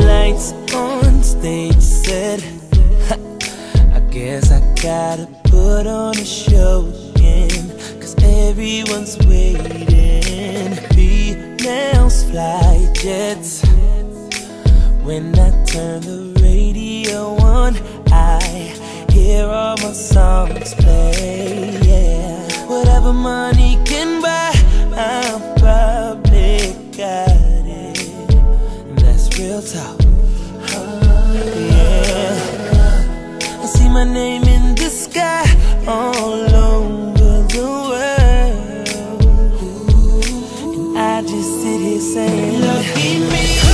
Lights on, stage set. I guess I gotta put on a show again. Cause everyone's waiting. Females fly jets. When I turn the radio on, I hear all my songs play. Yeah, whatever money can buy, I'm probably got it. That's real talk. Yeah, I see my name in the sky all just sit here saying, me.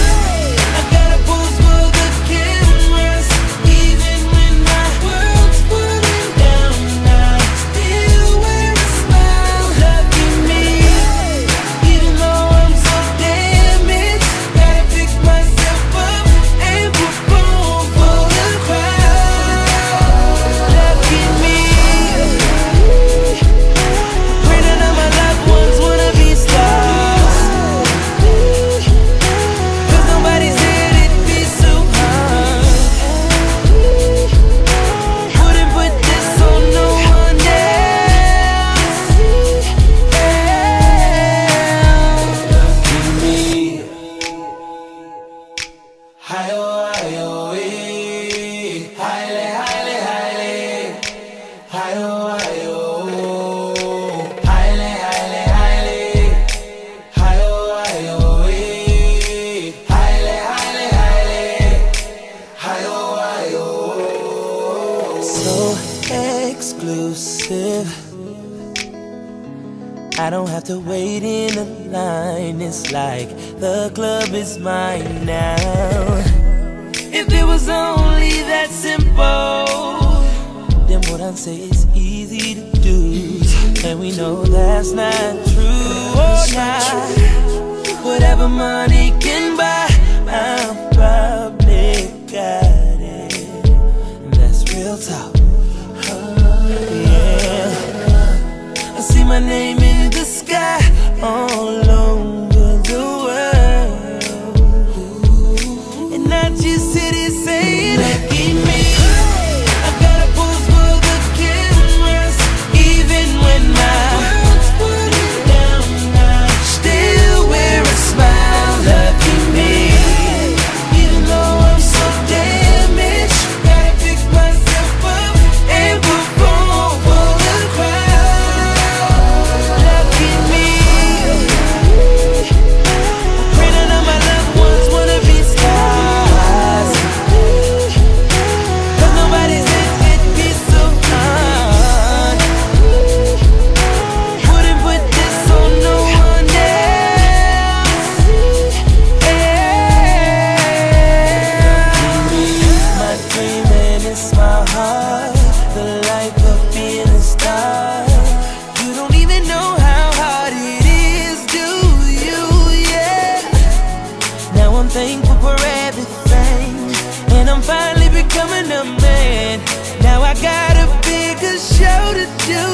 Exclusive. I don't have to wait in a line. It's like the club is mine now. If it was only that simple, then what I say is easy to do. And we know that's not true. Oh, nah. Whatever money can buy, I'm probably got it. That's real talk. Yeah. I see my name in the sky all do